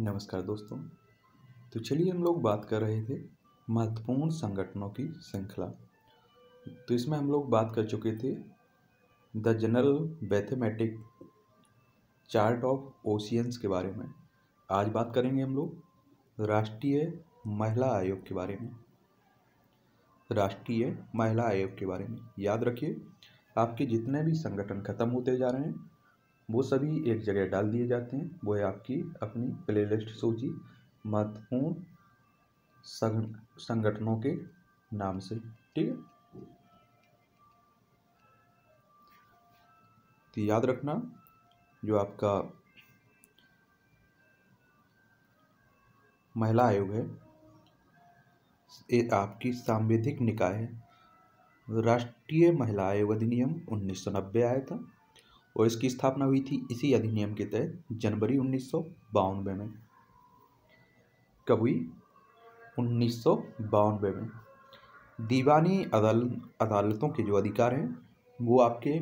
नमस्कार दोस्तों। तो चलिए हम लोग बात कर रहे थे महत्वपूर्ण संगठनों की श्रृंखला। तो इसमें हम लोग बात कर चुके थे the general mathematic chart of oceans के बारे में। आज बात करेंगे हम लोग राष्ट्रीय महिला आयोग के बारे में। राष्ट्रीय महिला आयोग के बारे में। याद रखिए, आपके जितने भी संगठन खत्म होते जा रहे हैं वो सभी एक जगह डाल दिए जाते हैं। वो है आपकी अपनी प्लेलिस्ट सूची, महत्वपूर्ण संगठनों के नाम से। ठीक है? तो याद रखना, जो आपका महिला आयोग है, ये आपकी सांविधिक निकाय है। राष्ट्रीय महिला आयोग अधिनियम उन्नीस सौ नब्बे आया था। और इसकी स्थापना हुई थी इसी अधिनियम के तहत जनवरी उन्नीस सौ बानवे में। कब हुई? उन्नीस सौ बानबे में। दीवानी अदाल, अदालतों के जो अधिकार हैं, वो आपके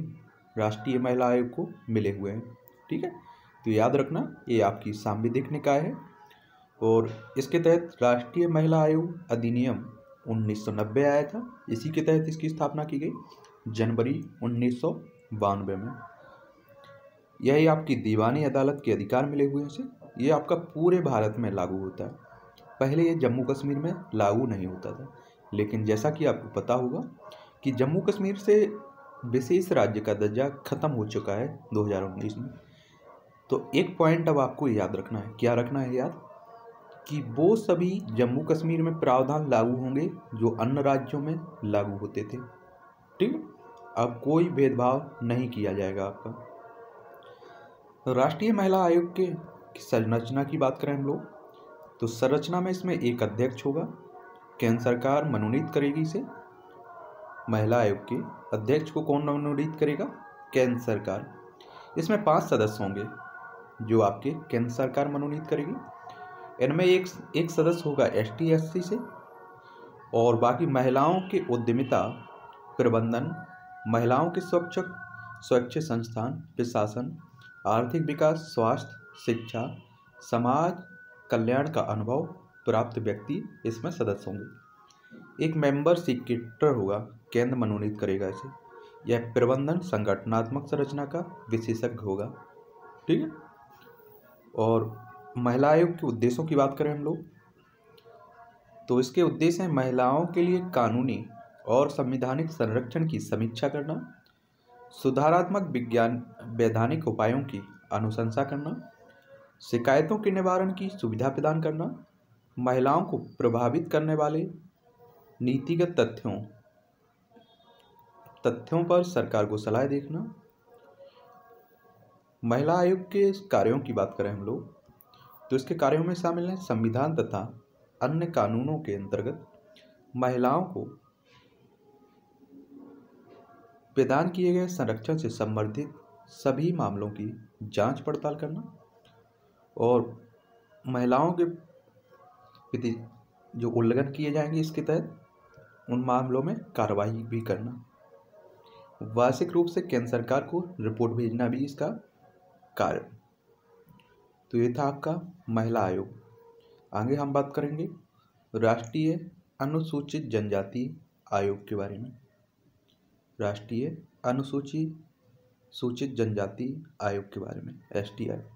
राष्ट्रीय महिला आयोग को मिले हुए हैं, ठीक है? तो याद रखना, ये आपकी सांविधिक निकाय है और इसके तहत राष्ट्रीय महिला आयोग अधिनियम 1990 आया था। इसी के तहत इसकी स्थापना की गई जनवरी उन्नीस सौ बानवे में। यही आपकी दीवानी अदालत के अधिकार मिले हुए से ये आपका पूरे भारत में लागू होता है। पहले ये जम्मू कश्मीर में लागू नहीं होता था। लेकिन जैसा कि आपको पता होगा कि जम्मू कश्मीर से विशेष राज्य का दर्जा खत्म हो चुका है 2019 में। तो एक पॉइंट अब आपको याद रखना है। क्या रखना है याद? कि वो सभी जम्मू कश्मीर में प्रावधान लागू होंगे जो अन्य राज्यों में लागू होते थे। ठीक अब कोई भेदभाव नहीं किया जाएगा आपका। राष्ट्रीय महिला आयोग के संरचना की बात करें हम लोग तो संरचना में इसमें एक अध्यक्ष होगा। केंद्र सरकार मनोनीत करेगी इसे। महिला आयोग के अध्यक्ष को कौन मनोनीत करेगा? केंद्र सरकार। इसमें पाँच सदस्य होंगे, जो आपके केंद्र सरकार मनोनीत करेगी। इनमें एक एक सदस्य होगा एस टी से, और बाकी महिलाओं के उद्यमिता, प्रबंधन, महिलाओं के स्वच्छ स्वच्छ संस्थान, प्रशासन आर्थिक विकास, स्वास्थ्य, शिक्षा, समाज कल्याण का अनुभव प्राप्त व्यक्ति इसमें सदस्य होंगे। एक मेंबर सिक्रेटर होगा, केंद्र मनोनीत करेगा इसे। यह प्रबंधन संगठनात्मक संरचना का विशेषज्ञ होगा, ठीक है? और महिला आयोग के उद्देश्यों की बात करें हम लोग तो इसके उद्देश्य हैं महिलाओं के लिए कानूनी और संविधानिक संरक्षण की समीक्षा करना सुधारात्मक विज्ञान, वैधानिक उपायों की अनुशंसा करना, शिकायतों के निवारण की सुविधा प्रदान करना, महिलाओं को प्रभावित करने वाले नीतिगत तथ्यों तथ्यों पर सरकार को सलाह देखना। महिला आयोग के कार्यों की बात करें हम लोग तो इसके कार्यों में शामिल हैं संविधान तथा अन्य कानूनों के अंतर्गत महिलाओं को प्रदान किए गए संरक्षण से संबंधित सभी मामलों की जाँच पड़ताल करना और महिलाओं के प्रति जो उल्लंघन किए जाएँगे इसके तहत उन मामलों में कार्रवाई भी करना। वार्षिक रूप से केंद्र सरकार को रिपोर्ट भेजना भी इसका कार्य तो ये था आपका महिला आयोग। आगे हम बात करेंगे राष्ट्रीय अनुसूचित जनजाति आयोग के बारे में। राष्ट्रीय अनुसूची सूचित जनजाति आयोग के बारे में एस टी आई